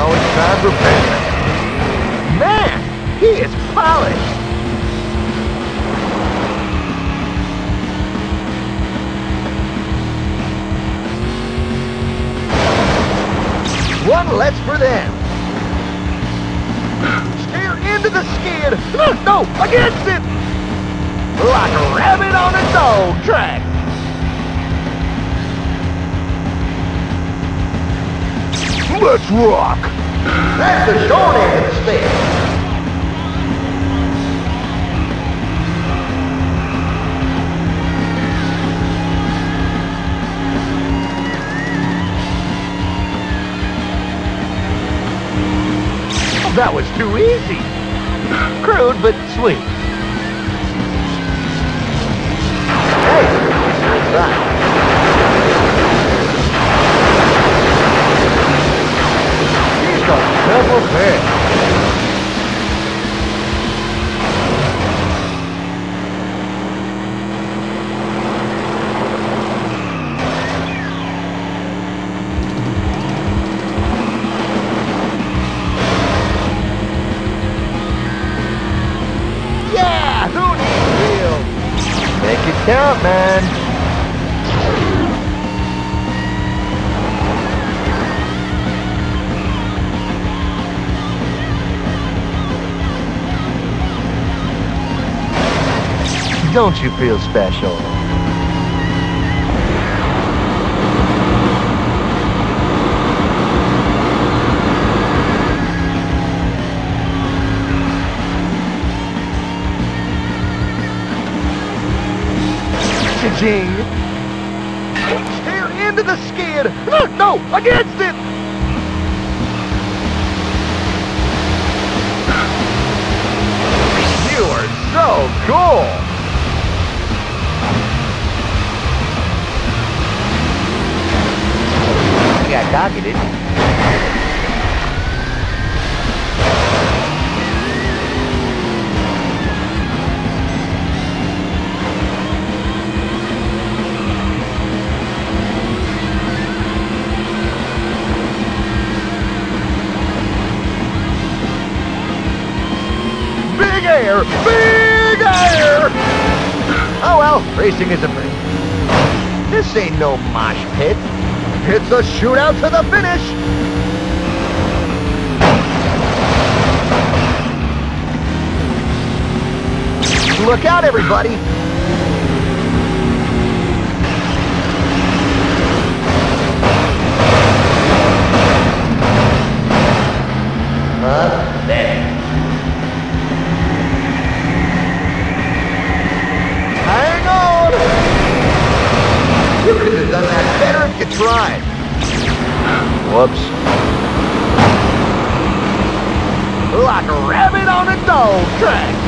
Now it's time for payment. Man, he is polished. One less for them. Steer into the skid. No, against it. Like a rabbit on a dog track. Let's rock. That's the short end of the stick. That was too easy. Crude, but sweet. It count, man. Don't you feel special? Cha-ching! Steer into the skid! No, against it! You are so cool! You got cocky, racing is a thing. This ain't no mosh pit. It's a shootout to the finish! Look out, everybody! Huh? There. Hang on! You could have done that better if you tried. Whoops. Like a rabbit on a dog track.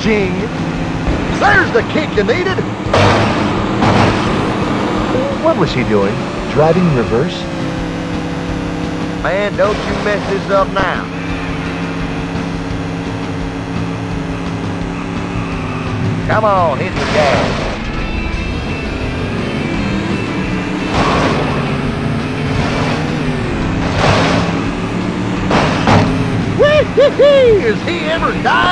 Cha-ching! There's the kick you needed! What was he doing? Driving in reverse? Man, don't you mess this up now. Come on, hit the gas. Is he ever dialed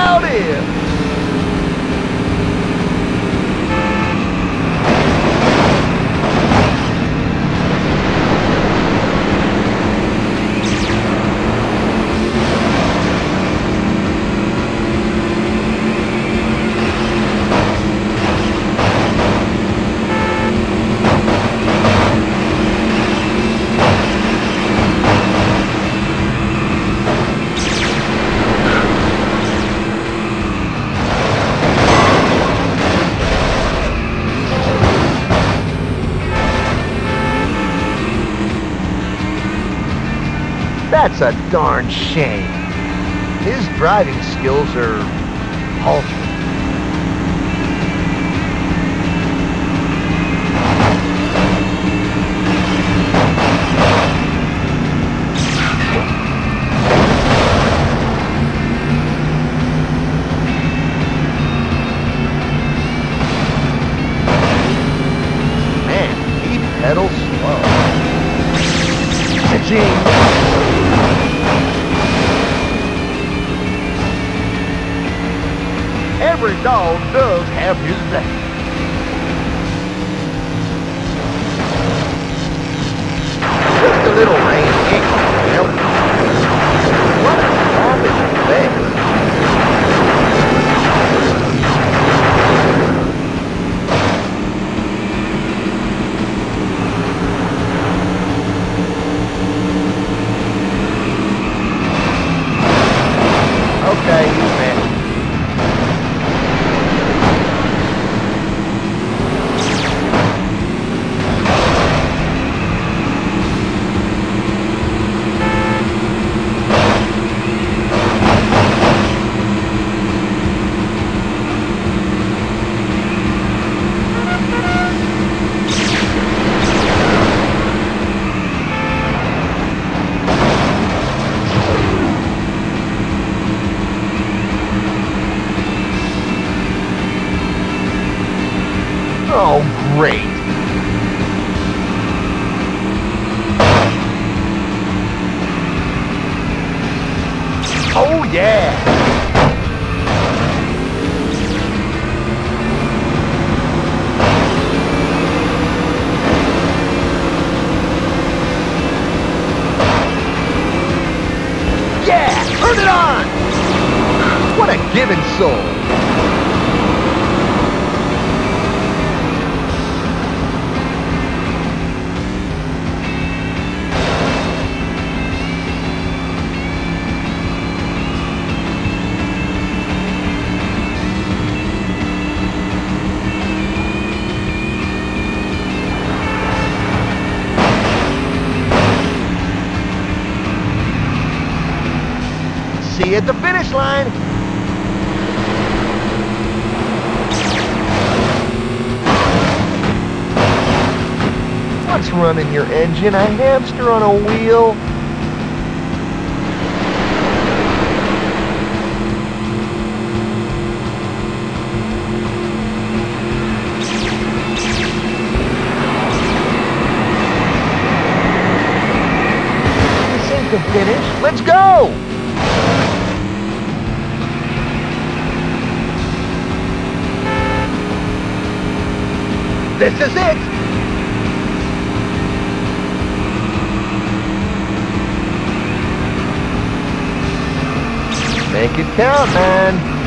That's a darn shame. His driving skills are paltry. Man, he pedals slow. Cha-ching! Every dog does have his day. Just a little rain ain't gonna help. What a garbage bag. Okay, you man. Oh, great. Oh, yeah. At the finish line. What's running your engine? A hamster on a wheel? Finish. Let's go! This is it! Make it count, man.